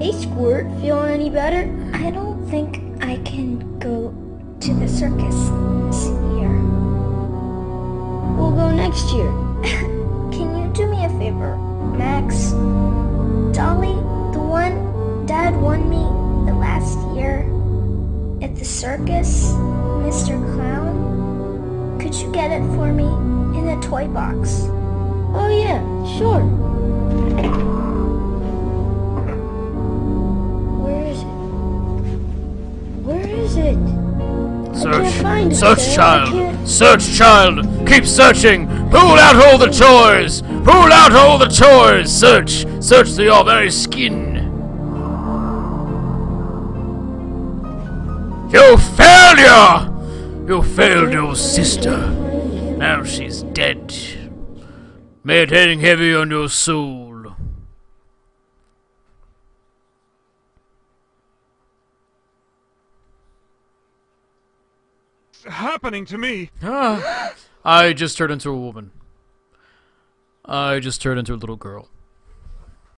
Hey, Squirt, feeling any better? I don't think I can go to the circus this year. We'll go next year. Can you do me a favor, Max? Dolly, the one Dad won me the last year at the circus, Mr. Clown, could you get it for me in a toy box? Oh, yeah, sure. Where is it? Search. it, Search, Dad. Child. Search, child. Keep searching. Pull out all the toys. Pull out all the toys. Search. Search through your very skin. You failure! You failed your sister. Now she's dead. May it hang heavy on your soul. Happening to me? Ah, I just turned into a woman. I just turned into a little girl.